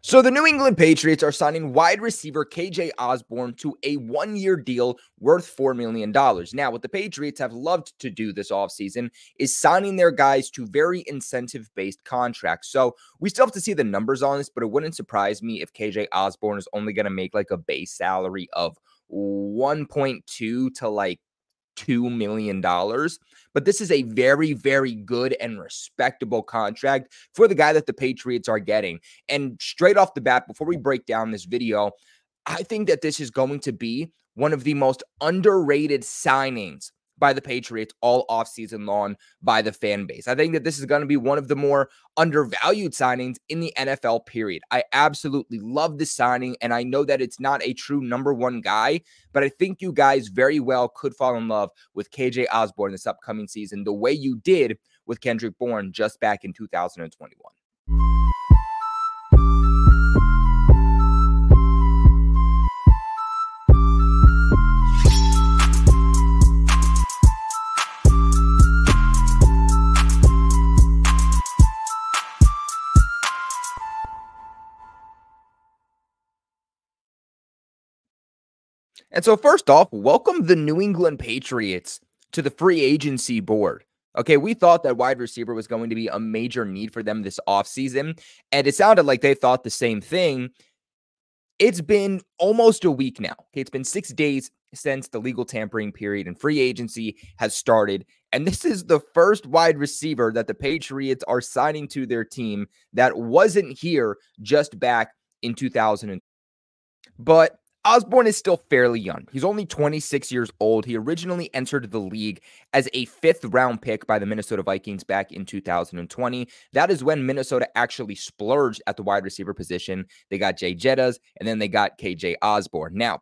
So the New England Patriots are signing wide receiver KJ Osborn to a one-year deal worth $4 million. Now, what the Patriots have loved to do this offseason is signing their guys to very incentive-based contracts. So we still have to see the numbers on this, but it wouldn't surprise me if KJ Osborn is only going to make like a base salary of 1.2 to like $2 million. But this is a very, very good and respectable contract for the guy that the Patriots are getting. And straight off the bat, before we break down this video, I think that this is going to be one of the most underrated signings by the Patriots all offseason long by the fan base. I think that this is going to be one of the more undervalued signings in the NFL period. I absolutely love this signing and I know that it's not a true number 1 guy, but I think you guys very well could fall in love with KJ Osborn this upcoming season the way you did with Kendrick Bourne just back in 2021. And so, first off, welcome the New England Patriots to the free agency board. Okay, we thought that wide receiver was going to be a major need for them this offseason, and it sounded like they thought the same thing. It's been almost a week now. Okay, it's been six days since the legal tampering period and free agency has started. And this is the first wide receiver that the Patriots are signing to their team that wasn't here just back in 2000. But Osborn is still fairly young. He's only 26 years old. He originally entered the league as a fifth round pick by the Minnesota Vikings back in 2020. That is when Minnesota actually splurged at the wide receiver position. They got Jay Jettas and then they got KJ Osborn. Now,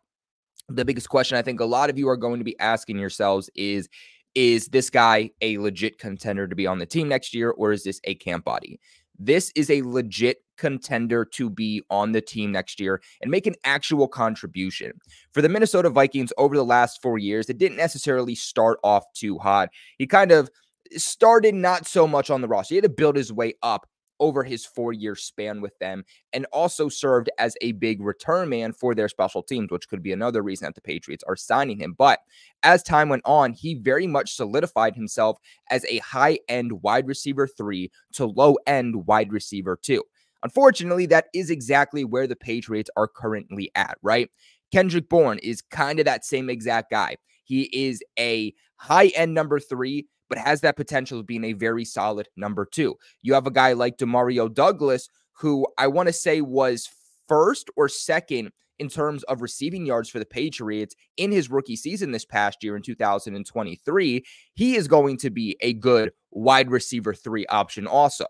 the biggest question I think a lot of you are going to be asking yourselves is is this guy a legit contender to be on the team next year or is this a camp body? This is a legit contender to be on the team next year and make an actual contribution. For the Minnesota Vikings over the last four years, it didn't necessarily start off too hot. He kind of started not so much on the roster. He had to build his way up over his four year span with them and also served as a big return man for their special teams, which could be another reason that the Patriots are signing him. But as time went on, he very much solidified himself as a high end wide receiver three to low end wide receiver two. Unfortunately, that is exactly where the Patriots are currently at, right? Kendrick Bourne is kind of that same exact guy. He is a high end number three but has that potential of being a very solid number two. You have a guy like Demario Douglas, who I want to say was first or second in terms of receiving yards for the Patriots in his rookie season this past year in 2023. He is going to be a good wide receiver three option also.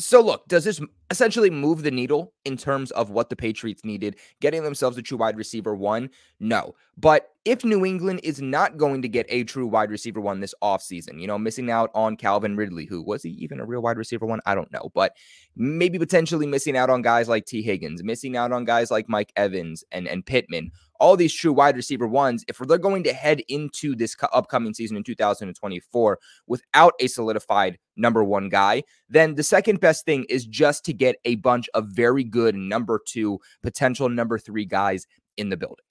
So, look, does this essentially move the needle in terms of what the Patriots needed, getting themselves a true wide receiver one? No. But if New England is not going to get a true wide receiver one this offseason, you know, missing out on Calvin Ridley, who was he even a real wide receiver one? I don't know. But maybe potentially missing out on guys like Tee Higgins, missing out on guys like Mike Evans and, and Pittman, all these true wide receiver ones, if they're going to head into this upcoming season in 2024 without a solidified number one guy, then the second best thing is just to get a bunch of very good number two, potential number three guys in the building.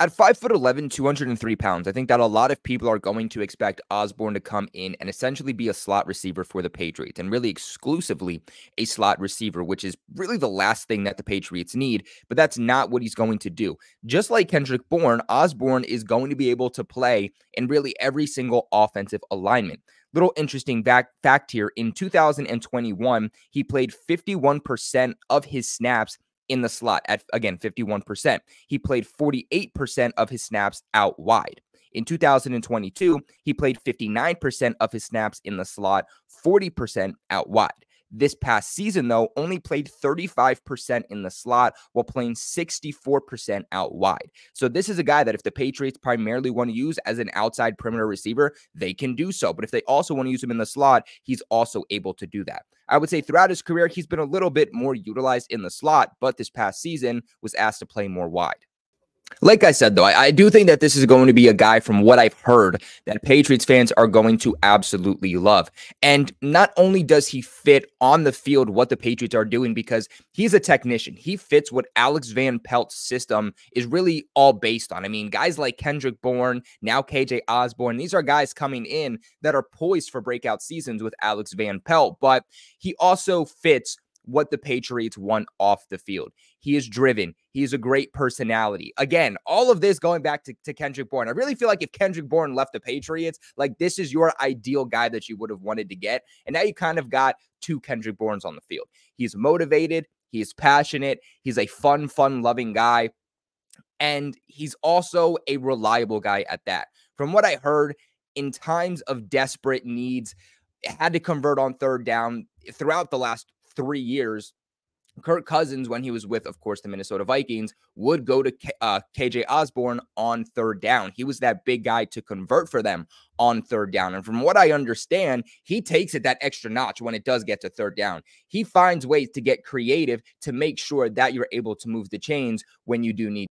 At 5 foot 11, 203 pounds, I think that a lot of people are going to expect Osborn to come in and essentially be a slot receiver for the Patriots and really exclusively a slot receiver, which is really the last thing that the Patriots need. But that's not what he's going to do. Just like Kendrick Bourne, Osborn is going to be able to play in really every single offensive alignment. Little interesting fact here in 2021, he played 51% of his snaps in the slot at again 51%. He played 48% of his snaps out wide. In 2022, he played 59% of his snaps in the slot, 40% out wide. This past season, though, only played 35% in the slot while playing 64% out wide. So, this is a guy that if the Patriots primarily want to use as an outside perimeter receiver, they can do so. But if they also want to use him in the slot, he's also able to do that. I would say throughout his career, he's been a little bit more utilized in the slot, but this past season was asked to play more wide. Like I said, though, I, I, do think that this is going to be a guy from what I've heard that Patriots fans are going to absolutely love. And not only does he fit on the field what the Patriots are doing, because he's a technician, he fits what Alex Van Pelt's system is really all based on. I mean, guys like Kendrick Bourne, now KJ Osborn, these are guys coming in that are poised for breakout seasons with Alex Van Pelt, but he also fits what the Patriots want off the field. He is driven. He is a great personality. Again, all of this going back to, to Kendrick Bourne. I really feel like if Kendrick Bourne left the Patriots, like this is your ideal guy that you would have wanted to get. And now you kind of got two Kendrick Bournes on the field. He's motivated. He's passionate. He's a fun, fun loving guy. And he's also a reliable guy at that. From what I heard, in times of desperate needs, had to convert on third down throughout the last three years, Kirk Cousins, when he was with, of course, the Minnesota Vikings, would go to K- uh, KJ Osborn on third down. He was that big guy to convert for them on third down. And from what I understand, he takes it that extra notch when it does get to third down. He finds ways to get creative to make sure that you're able to move the chains when you do need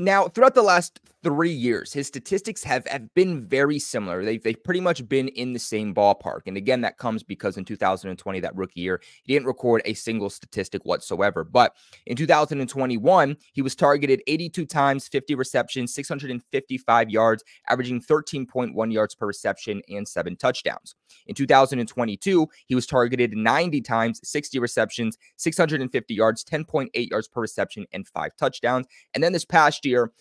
now, throughout the last three years, his statistics have, have been very similar. They've, they've pretty much been in the same ballpark. And again, that comes because in 2020, that rookie year, he didn't record a single statistic whatsoever. But in 2021, he was targeted 82 times, 50 receptions, 655 yards, averaging 13.1 yards per reception and seven touchdowns. In 2022, he was targeted 90 times, 60 receptions, 650 yards, 10.8 yards per reception, and five touchdowns. And then this past year, year.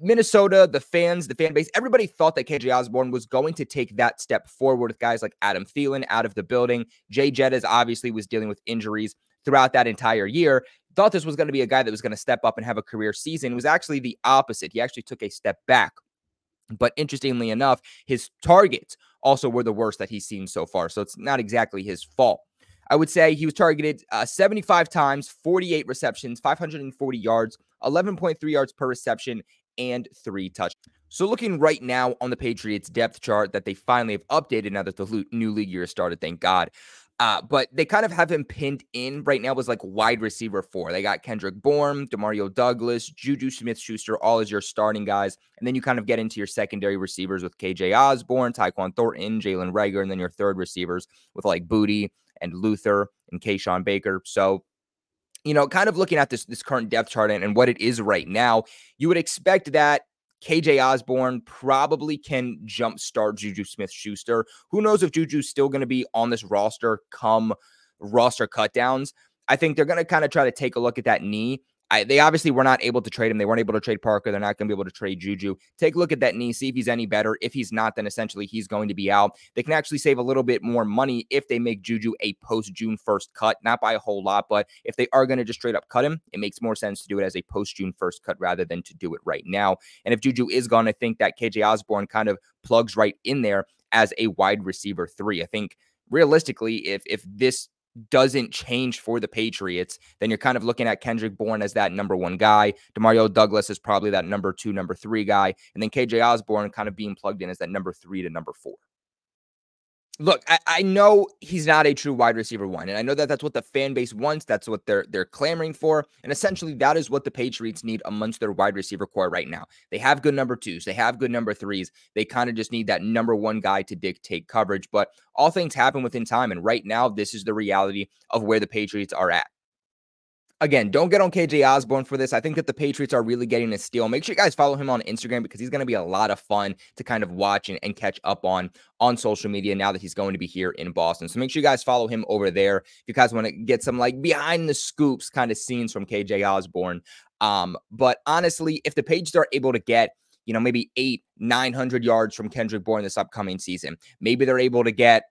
Minnesota, the fans, the fan base, everybody thought that KJ Osborn was going to take that step forward with guys like Adam Thielen out of the building. Jay Jettas obviously was dealing with injuries throughout that entire year. Thought this was going to be a guy that was going to step up and have a career season. It was actually the opposite. He actually took a step back. But interestingly enough, his targets also were the worst that he's seen so far. So it's not exactly his fault. I would say he was targeted uh, 75 times, 48 receptions, 540 yards, 11.3 yards per reception, and three touch. So looking right now on the Patriots depth chart that they finally have updated now that the new league year started, thank God. Uh, but they kind of have him pinned in right now was like wide receiver four. They got Kendrick Bourne, Demario Douglas, Juju Smith Schuster, all as your starting guys. And then you kind of get into your secondary receivers with KJ Osborn, Tyquan Thornton, Jalen Reagor, and then your third receivers with like Boutte and Luther and Kayshon Baker. So you know, kind of looking at this this current depth chart and, and what it is right now, you would expect that KJ Osborn probably can jumpstart Juju Smith Schuster. Who knows if Juju's still going to be on this roster come roster cutdowns? I think they're going to kind of try to take a look at that knee I, they obviously were not able to trade him. They weren't able to trade Parker. They're not going to be able to trade Juju. Take a look at that knee, see if he's any better. If he's not, then essentially he's going to be out. They can actually save a little bit more money if they make Juju a post June 1st cut, not by a whole lot, but if they are going to just straight up cut him, it makes more sense to do it as a post June 1st cut rather than to do it right now. And if Juju is gone, I think that KJ Osborn kind of plugs right in there as a wide receiver three. I think realistically, if if this doesn't change for the Patriots, then you're kind of looking at Kendrick Bourne as that number one guy. Demario Douglas is probably that number two, number three guy. And then KJ Osborn kind of being plugged in as that number three to number four look, I, I, know he's not a true wide receiver one, and I know that that's what the fan base wants. That's what they're they're clamoring for, and essentially that is what the Patriots need amongst their wide receiver core right now. They have good number twos, they have good number threes. They kind of just need that number one guy to dictate coverage. But all things happen within time, and right now this is the reality of where the Patriots are at again, don't get on KJ Osborn for this. I think that the Patriots are really getting a steal. Make sure you guys follow him on Instagram because he's going to be a lot of fun to kind of watch and, and catch up on on social media now that he's going to be here in Boston. So make sure you guys follow him over there if you guys want to get some like behind the scoops kind of scenes from KJ Osborn. Um, but honestly, if the Patriots are able to get you know, maybe eight, 900 yards from Kendrick Bourne this upcoming season. Maybe they're able to get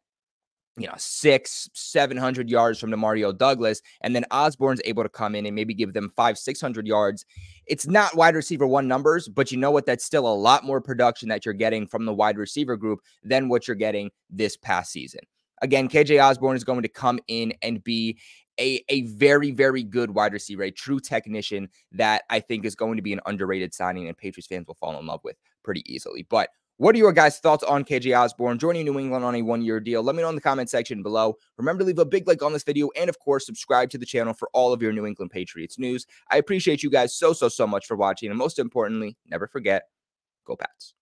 you know, six, 700 yards from Demario Douglas. And then Osborn's able to come in and maybe give them five, 600 yards. It's not wide receiver one numbers, but you know what? That's still a lot more production that you're getting from the wide receiver group than what you're getting this past season. Again, KJ Osborn is going to come in and be a, a very, very good wide receiver, a true technician that I think is going to be an underrated signing and Patriots fans will fall in love with pretty easily. But What are your guys' thoughts on KJ Osborn joining New England on a one year deal? Let me know in the comment section below. Remember to leave a big like on this video and, of course, subscribe to the channel for all of your New England Patriots news. I appreciate you guys so, so, so much for watching. And most importantly, never forget go Pats.